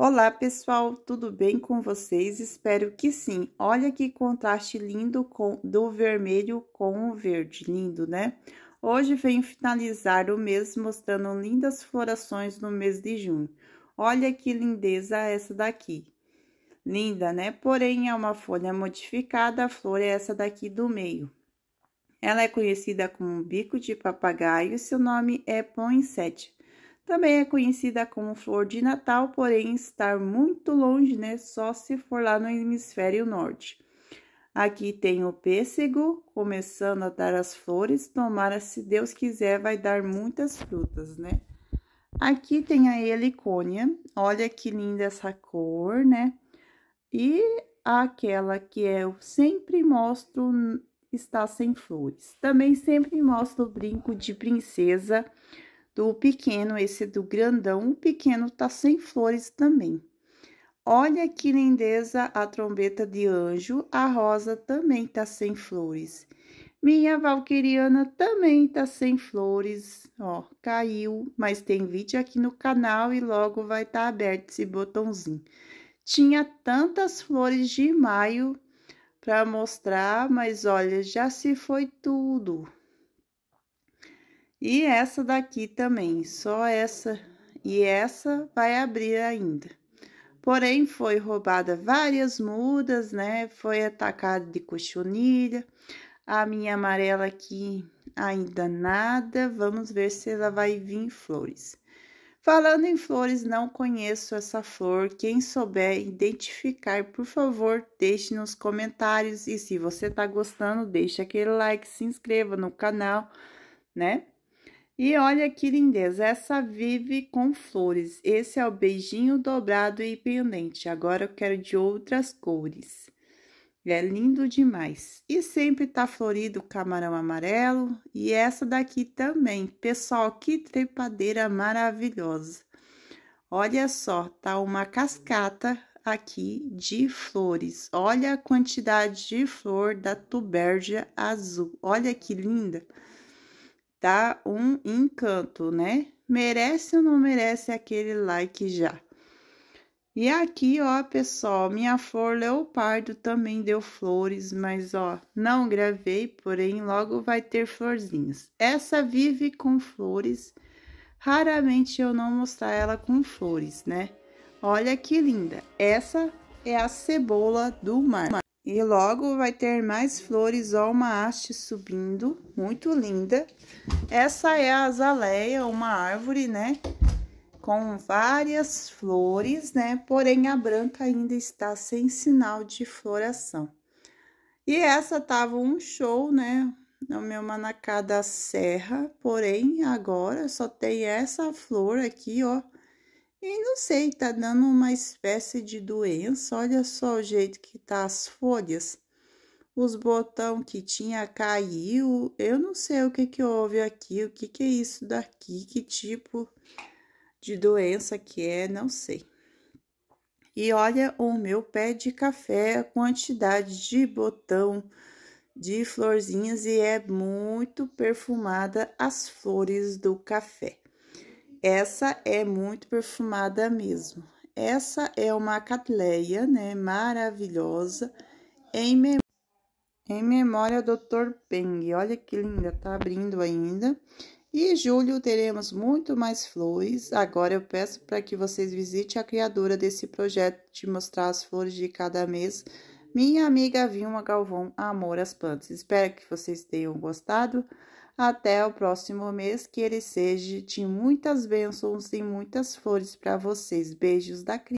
Olá, pessoal, tudo bem com vocês? Espero que sim. Olha que contraste lindo com, do vermelho com o verde, lindo, né? Hoje venho finalizar o mês mostrando lindas florações no mês de junho. Olha que lindeza essa daqui. Linda, né? Porém, é uma folha modificada, a flor é essa daqui do meio. Ela é conhecida como bico de papagaio, seu nome é poinsettia. Também é conhecida como flor de Natal, porém está muito longe, né? Só se for lá no hemisfério norte. Aqui tem o pêssego começando a dar as flores, tomara se Deus quiser vai dar muitas frutas, né? Aqui tem a helicônia, olha que linda essa cor, né? E aquela que eu sempre mostro está sem flores. Também sempre mostro o brinco de princesa, do pequeno, esse do grandão, o pequeno tá sem flores também. Olha que lindeza a trombeta de anjo, a rosa também tá sem flores. Minha valquiriana também tá sem flores, ó, caiu, mas tem vídeo aqui no canal e logo vai estar tá aberto esse botãozinho. Tinha tantas flores de maio para mostrar, mas olha, já se foi tudo. E essa daqui também, só essa e essa vai abrir ainda. Porém, foi roubada várias mudas, né? Foi atacada de cochonilha. A minha amarela aqui ainda nada. Vamos ver se ela vai vir flores. Falando em flores, não conheço essa flor. Quem souber identificar, por favor, deixe nos comentários. E se você tá gostando, deixe aquele like, se inscreva no canal, né? E olha que lindeza, essa vive com flores. Esse é o beijinho dobrado e pendente. Agora eu quero de outras cores. É lindo demais. E sempre tá florido o camarão amarelo. E essa daqui também. Pessoal, que trepadeira maravilhosa. Olha só, tá uma cascata aqui de flores. Olha a quantidade de flor da tubergia azul. Olha que linda tá um encanto, né? Merece ou não merece aquele like já? E aqui, ó, pessoal, minha flor leopardo também deu flores, mas, ó, não gravei, porém, logo vai ter florzinhas. Essa vive com flores, raramente eu não mostrar ela com flores, né? Olha que linda, essa é a cebola do mar. E logo vai ter mais flores, ó, uma haste subindo, muito linda. Essa é a azaleia, uma árvore, né? Com várias flores, né? Porém, a branca ainda está sem sinal de floração. E essa tava um show, né? No meu manacá da serra, porém, agora só tem essa flor aqui, ó e não sei, tá dando uma espécie de doença. Olha só o jeito que tá as folhas. Os botão que tinha caiu. Eu não sei o que que houve aqui, o que que é isso daqui, que tipo de doença que é, não sei. E olha o meu pé de café, a quantidade de botão de florzinhas e é muito perfumada as flores do café. Essa é muito perfumada mesmo. Essa é uma catleia, né, maravilhosa, em, mem em memória do Dr. Peng. Olha que linda, tá abrindo ainda. E em julho teremos muito mais flores. Agora eu peço para que vocês visitem a criadora desse projeto de mostrar as flores de cada mês, minha amiga Vilma Galvão, Amor às Plantas. Espero que vocês tenham gostado. Até o próximo mês, que ele seja de muitas bênçãos e muitas flores para vocês. Beijos da Cris.